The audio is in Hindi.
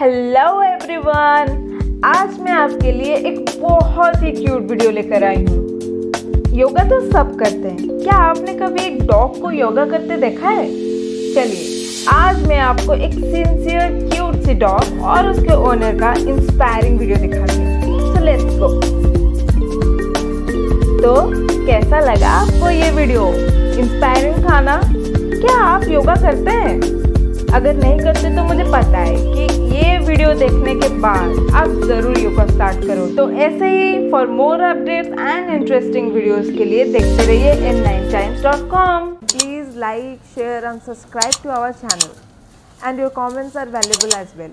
हेलो एवरीवन आज मैं आपके लिए एक बहुत ही क्यूट वीडियो लेकर आई हूँ। योगा तो सब करते हैं। क्या आपने कभी एक डॉग को योगा करते देखा है? चलिए, आज मैं आपको एक सिंसियर क्यूट सी डॉग और उसके ओनर का इंस्पायरिंग वीडियो दिखाती हूँ। गो तो कैसा लगा आपको ये वीडियो इंस्पायरिंग खाना? क्या आप योगा करते हैं? अगर नहीं करते तो मुझे पता है कि वीडियो देखने के बाद आप ज़रूर योगा स्टार्ट करो। तो ऐसे ही for more updates and interesting videos के लिए देखते रहिए N nine times dot com please like share and subscribe to our channel and your comments are valuable as well